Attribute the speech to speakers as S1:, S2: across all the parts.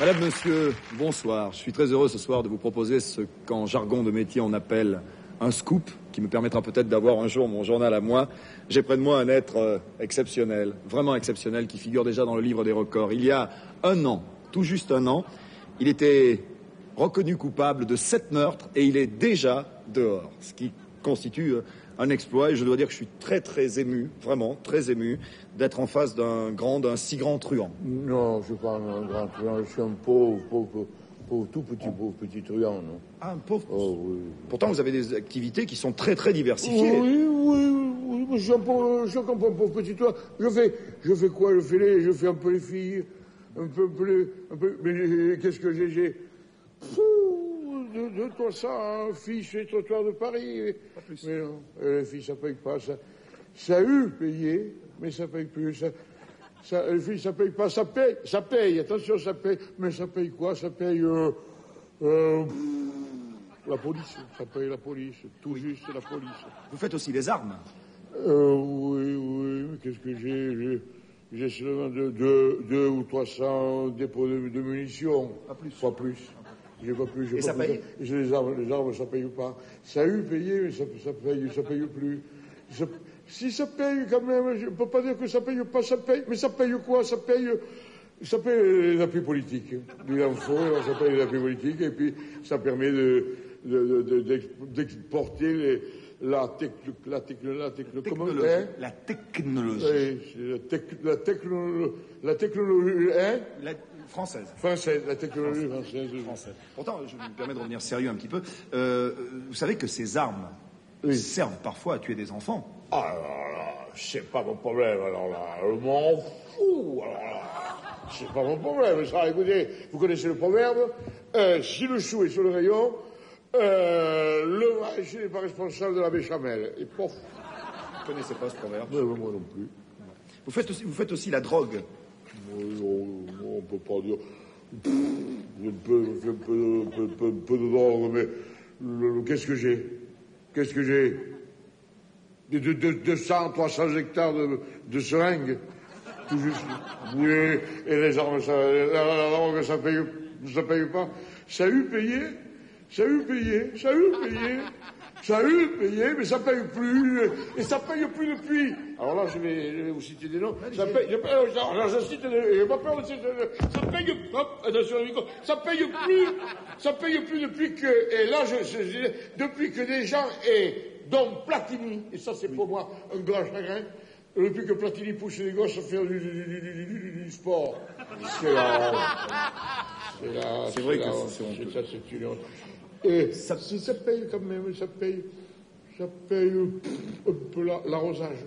S1: Madame, monsieur, bonsoir. Je suis très heureux ce soir de vous proposer ce qu'en jargon de métier on appelle un scoop, qui me permettra peut-être d'avoir un jour mon journal à moi. J'ai près de moi un être euh, exceptionnel, vraiment exceptionnel, qui figure déjà dans le livre des records. Il y a un an, tout juste un an, il était reconnu coupable de sept meurtres et il est déjà dehors, constitue euh, un exploit et je dois dire que je suis très très ému, vraiment très ému, d'être en face d'un grand, d'un si grand truand.
S2: Non, je suis pas un grand truand, je suis un pauvre, pauvre, pauvre, tout petit, pauvre petit truand, non
S1: Ah, un pauvre.
S2: Oh oui.
S1: Pourtant, vous avez des activités qui sont très très diversifiées.
S2: Oui, oui, oui, je suis un pauvre, je suis comme un pauvre petit truand. Je fais, je fais quoi Je fais les, je fais un peu les filles, un peu, les, un peu, mais qu'est-ce que j'ai J'ai, Pouh, de, de toi ça, un fille sur les trottoirs de Paris. Mais non, euh, les filles, ça paye pas, ça, ça a eu payé, mais ça paye plus, ça, ça, les filles, ça paye pas, ça paye, ça paye, attention, ça paye, mais ça paye quoi? Ça paye, euh, euh, la police, ça paye la police, tout juste la police.
S1: Vous faites aussi les armes.
S2: Euh, oui, oui, mais qu'est-ce que j'ai? J'ai- J'ai seulement deux, deux, deux ou trois cents dépôts de, de munitions.
S1: Pas plus.
S2: Pas plus. J'ai pas plus. j'ai
S1: Et ça
S2: plus.
S1: paye
S2: les armes, les armes, ça paye pas. Ça a eu payé, mais ça, ça paye, ça paye plus. Ça- si ça paye quand même, je peux pas dire que ça paye pas, ça paye. Mais ça paye quoi? Ça paye, ça paye les appuis politiques. Il en faut, ça paye les appuis politiques, et puis ça permet de, de- de- de- d'exporter la techno, la techno, la comment
S1: Technologie.
S2: hein
S1: La technologie.
S2: oui, la, tec- la, techno- la technologie,
S1: La française.
S2: Française, la technologie française.
S1: Française. Pourtant, je me permets de revenir sérieux un petit peu. Euh, vous savez que ces armes servent parfois à tuer des enfants.
S2: Ah là là, c'est pas mon problème, alors là, je m'en fous, alors là, c'est pas mon problème, ça, écoutez, vous connaissez le proverbe, euh, si le chou est sur le rayon, euh, le maraîcher n'est pas responsable de la béchamel, et pof,
S1: Vous ne connaissez pas ce proverbe.
S2: mais moi non plus.
S1: Vous faites aussi, vous faites aussi la drogue.
S2: Oui, on, on peut pas dire. Pff, J'ai un peu, un peu, de- peu, peu, peu de drogue, mais le- le- qu'est-ce que j'ai? Qu'est-ce que j'ai? De, de, de, 200, 300 hectares de, de seringues Tout juste. Oui, et les armes, ça, la, la drogue, ça paye, ça paye pas. Ça a eu payé, ça a eu payé, ça a eu payé. Ça a eu payé, mais ça paye plus, et ça paye plus depuis. Alors là, je vais, je vais vous citer des noms. Ça paye, je, alors, je cite, j'ai pas peur de citer, ça paye, hop, attention, ça paye plus, ça paye plus depuis que, et là, je, je- depuis que des gens, et dont Platini, et ça c'est pour moi un grand chagrin, depuis que Platini pousse les gosses à faire du, du- du- du- sport. C'est là, c'est là,
S1: C'est vrai que c'est
S2: ça, c'est une honte. Et ça, ça paye quand même, ça paye, ça paye la- l'arrosage.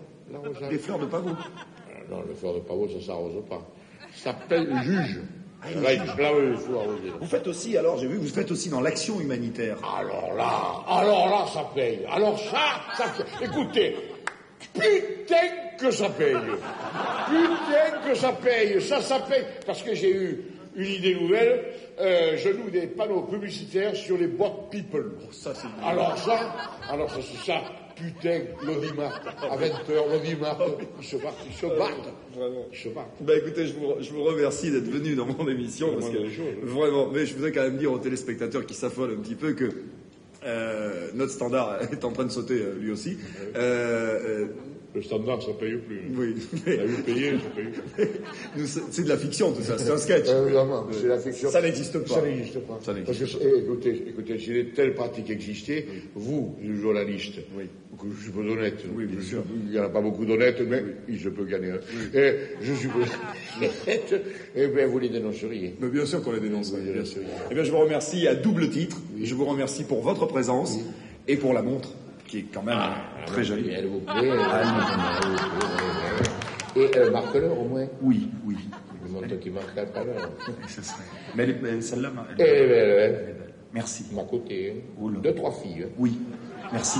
S1: Des fleurs de pavot.
S2: Ah Non, le fleur de pavot, ça s'arrose pas. Ça paye le juge. Là, il faut arroser.
S1: Vous faites aussi, alors j'ai vu, vous faites aussi dans l'action humanitaire.
S2: Alors là, alors là, ça paye. Alors ça, ça paye. Écoutez, putain que ça paye. Putain que ça paye. Ça, ça paye. Parce que j'ai eu une idée nouvelle. Euh, je loue des panneaux publicitaires sur les boîtes People.
S1: ça, c'est bien.
S2: Alors ça, alors ça, c'est ça. Putain, l'audimat. À 20h, l'audimat. Ils se battent, ils se battent. Ils se battent.
S1: Bah écoutez, je vous, je vous remercie d'être venu dans mon émission parce que
S2: choses.
S1: vraiment, mais je voudrais quand même dire aux téléspectateurs qui s'affolent un petit peu que euh, notre standard est en train de sauter euh, lui aussi. Euh,
S2: Le standard, ça paye plus.
S1: oui,
S2: Ça a eu payé, ça paye
S1: c'est de la fiction tout ça, c'est un sketch.
S2: Évidemment, c'est la fiction.
S1: Ça n'existe pas.
S2: Ça n'existe pas.
S1: Ça n'existe
S2: Parce que, eh, écoutez, écoutez, si de telles pratiques existaient, vous, le journaliste,
S1: Oui.
S2: que je suppose honnête,
S1: Oui, bien sûr.
S2: il n'y en a pas beaucoup d'honnêtes, mais je peux gagner. un. Et je suppose honnête, eh bien, vous les dénonceriez.
S1: Mais bien sûr qu'on les dénonce.
S2: Oui,
S1: bien sûr. Eh bien, je vous remercie à double titre. Je vous remercie pour votre présence et pour la montre, qui est quand même très jolie.
S2: Elle vous plaît, elle vous plaît. Et euh, marque-leur au moins.
S1: Oui, oui.
S2: Le montre qui marque à l'heure.
S1: Ce serait- Mais celle-là, elle est
S2: bien,
S1: elle est belle. Merci.
S2: ma côté.
S1: Oula.
S2: deux, trois filles.
S1: Oui, merci.